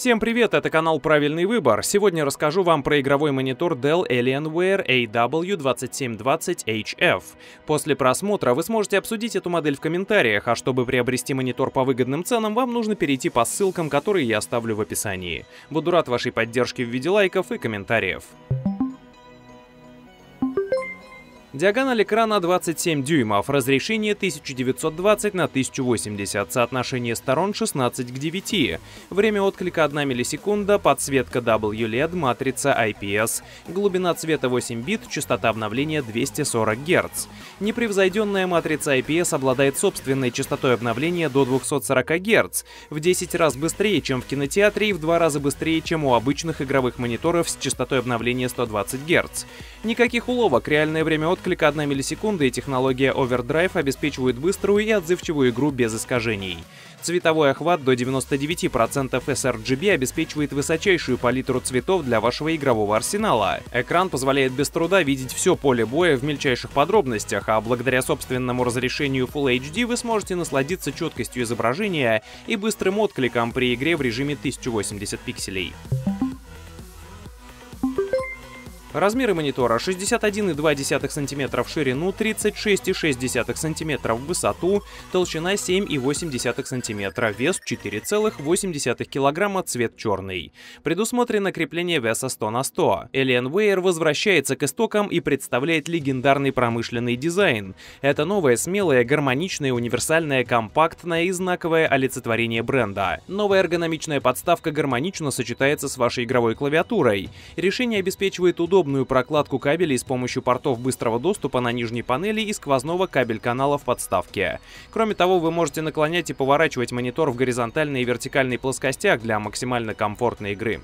Всем привет, это канал Правильный выбор. Сегодня расскажу вам про игровой монитор Dell Alienware AW2720HF. После просмотра вы сможете обсудить эту модель в комментариях, а чтобы приобрести монитор по выгодным ценам, вам нужно перейти по ссылкам, которые я оставлю в описании. Буду рад вашей поддержке в виде лайков и комментариев. Диагональ экрана 27 дюймов, разрешение 1920 на 1080, соотношение сторон 16 к 9, время отклика 1 миллисекунда, подсветка WLED, матрица IPS, глубина цвета 8 бит, частота обновления 240 Гц. Непревзойденная матрица IPS обладает собственной частотой обновления до 240 Гц, в 10 раз быстрее, чем в кинотеатре и в 2 раза быстрее, чем у обычных игровых мониторов с частотой обновления 120 Гц. Никаких уловок, реальное время отклика отклика 1 миллисекунда и технология Overdrive обеспечивают быструю и отзывчивую игру без искажений. Цветовой охват до 99% sRGB обеспечивает высочайшую палитру цветов для вашего игрового арсенала. Экран позволяет без труда видеть все поле боя в мельчайших подробностях, а благодаря собственному разрешению Full HD вы сможете насладиться четкостью изображения и быстрым откликом при игре в режиме 1080 пикселей. Размеры монитора 61,2 см в ширину, 36,6 см в высоту, толщина 7,8 см, вес 4,8 кг, цвет черный. Предусмотрено крепление веса 100 на 100. Alienware возвращается к истокам и представляет легендарный промышленный дизайн. Это новое, смелое, гармоничное, универсальное, компактное и знаковое олицетворение бренда. Новая эргономичная подставка гармонично сочетается с вашей игровой клавиатурой. Решение обеспечивает удобство удобную прокладку кабелей с помощью портов быстрого доступа на нижней панели и сквозного кабель-канала в подставке. Кроме того, вы можете наклонять и поворачивать монитор в горизонтальной и вертикальной плоскостях для максимально комфортной игры.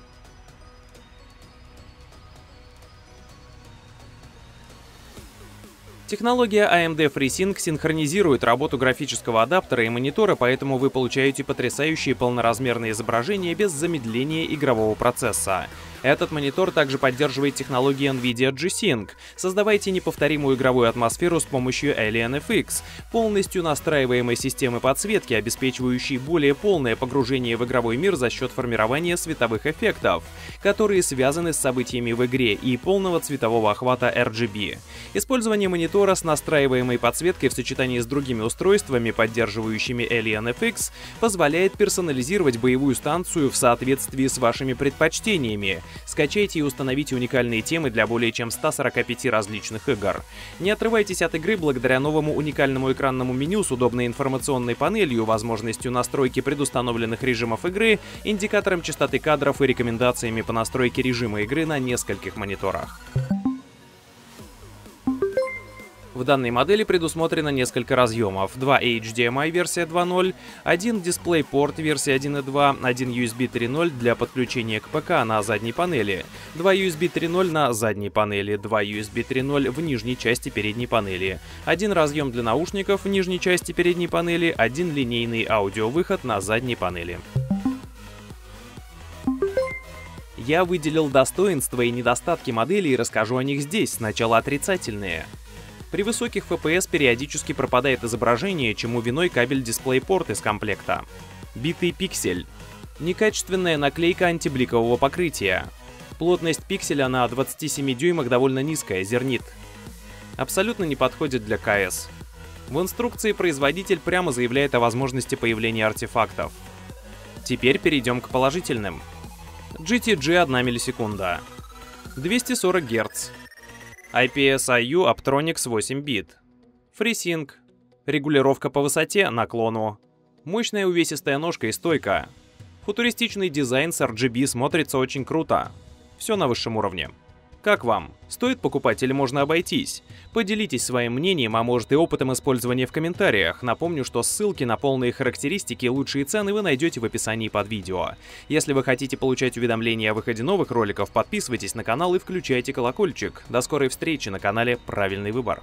Технология AMD FreeSync синхронизирует работу графического адаптера и монитора, поэтому вы получаете потрясающие полноразмерные изображения без замедления игрового процесса. Этот монитор также поддерживает технологии NVIDIA G-Sync. Создавайте неповторимую игровую атмосферу с помощью Alien FX, полностью настраиваемой системы подсветки, обеспечивающей более полное погружение в игровой мир за счет формирования световых эффектов, которые связаны с событиями в игре, и полного цветового охвата RGB. Использование монитора с настраиваемой подсветкой в сочетании с другими устройствами, поддерживающими Alien FX, позволяет персонализировать боевую станцию в соответствии с вашими предпочтениями, Скачайте и установите уникальные темы для более чем 145 различных игр. Не отрывайтесь от игры благодаря новому уникальному экранному меню с удобной информационной панелью, возможностью настройки предустановленных режимов игры, индикатором частоты кадров и рекомендациями по настройке режима игры на нескольких мониторах. В данной модели предусмотрено несколько разъемов. Два HDMI версия 2.0, один DisplayPort версия 1.2, один USB 3.0 для подключения к ПК на задней панели, два USB 3.0 на задней панели, два USB 3.0 в нижней части передней панели, один разъем для наушников в нижней части передней панели, один линейный аудиовыход на задней панели. Я выделил достоинства и недостатки модели и расскажу о них здесь, сначала отрицательные. При высоких FPS периодически пропадает изображение, чему виной кабель DisplayPort из комплекта. Битый пиксель. Некачественная наклейка антибликового покрытия. Плотность пикселя на 27 дюймах довольно низкая, зернит. Абсолютно не подходит для КС. В инструкции производитель прямо заявляет о возможности появления артефактов. Теперь перейдем к положительным. GTG 1 миллисекунда. 240 Гц. IPS-IU Aptronics 8 бит. FreeSync. Регулировка по высоте, наклону. Мощная увесистая ножка и стойка. Футуристичный дизайн с RGB смотрится очень круто. Все на высшем уровне. Как вам? Стоит покупать или можно обойтись? Поделитесь своим мнением, а может и опытом использования в комментариях. Напомню, что ссылки на полные характеристики и лучшие цены вы найдете в описании под видео. Если вы хотите получать уведомления о выходе новых роликов, подписывайтесь на канал и включайте колокольчик. До скорой встречи на канале «Правильный выбор».